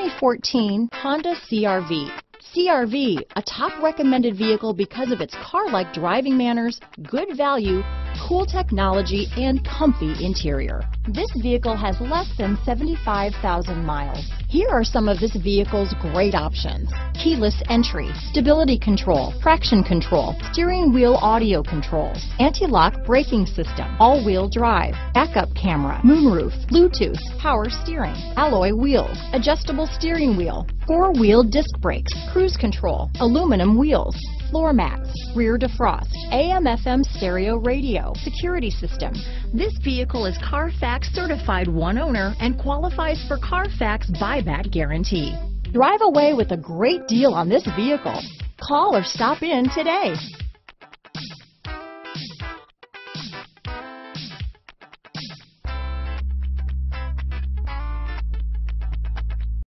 2014 Honda CRV. CRV, a top recommended vehicle because of its car-like driving manners, good value, cool technology, and comfy interior. This vehicle has less than 75,000 miles. Here are some of this vehicle's great options. Keyless entry, stability control, traction control, steering wheel audio controls, anti-lock braking system, all-wheel drive, backup camera, moonroof, Bluetooth, power steering, alloy wheels, adjustable steering wheel, four-wheel disc brakes, cruise control, aluminum wheels, floor mats, rear defrost, AM FM stereo radio, security system. This vehicle is Carfax certified one owner and qualifies for Carfax buyback guarantee. Drive away with a great deal on this vehicle. Call or stop in today.